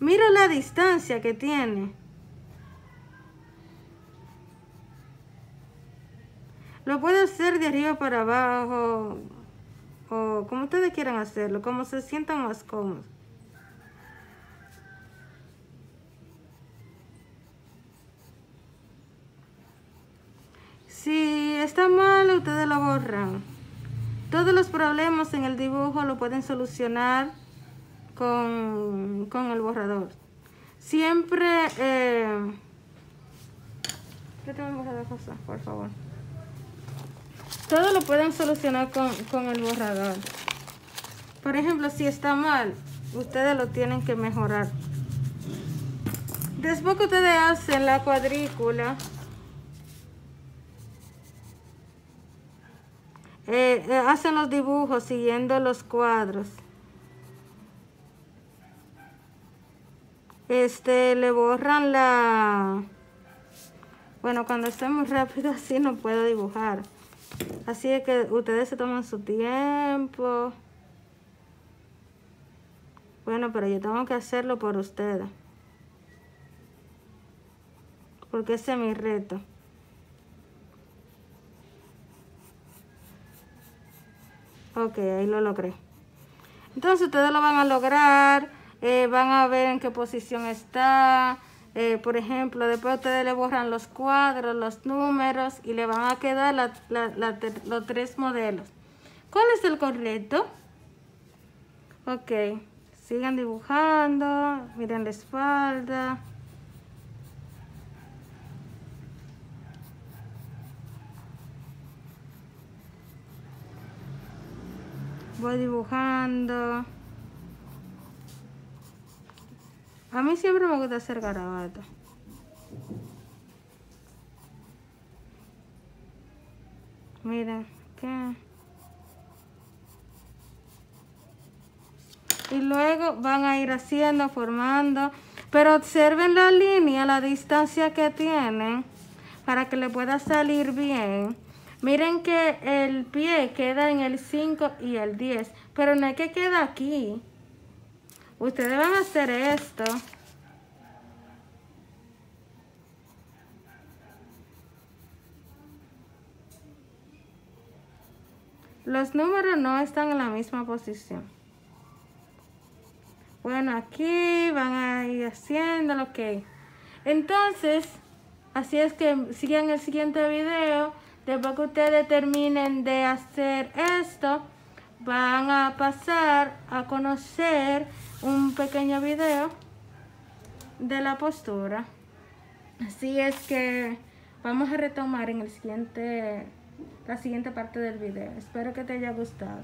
Mira la distancia que tiene. Lo puede hacer de arriba para abajo o como ustedes quieran hacerlo, como se sientan más cómodos. Si está mal, ustedes lo borran. Todos los problemas en el dibujo lo pueden solucionar con, con el borrador. Siempre... Eh, ¿Qué tengo el borrador, por favor? Todo lo pueden solucionar con, con el borrador. Por ejemplo, si está mal, ustedes lo tienen que mejorar. Después que ustedes hacen la cuadrícula, eh, eh, hacen los dibujos siguiendo los cuadros. Este, le borran la... Bueno, cuando esté muy rápido así no puedo dibujar. Así es que ustedes se toman su tiempo. Bueno, pero yo tengo que hacerlo por ustedes. Porque ese es mi reto. Ok, ahí lo logré. Entonces ustedes lo van a lograr. Eh, van a ver en qué posición está. Eh, por ejemplo, después ustedes le borran los cuadros, los números y le van a quedar los tres modelos. ¿Cuál es el correcto? Ok, sigan dibujando, miren la espalda. Voy dibujando. A mí siempre me gusta hacer garabato. Miren, ¿qué? Y luego van a ir haciendo, formando. Pero observen la línea, la distancia que tienen para que le pueda salir bien. Miren que el pie queda en el 5 y el 10, pero no es que queda aquí. Ustedes van a hacer esto. Los números no están en la misma posición. Bueno, aquí van a ir haciendo lo que... Entonces, así es que sigan el siguiente video. Después que ustedes terminen de hacer esto, van a pasar a conocer un pequeño video de la postura. Así es que vamos a retomar en el siguiente, la siguiente parte del video. Espero que te haya gustado.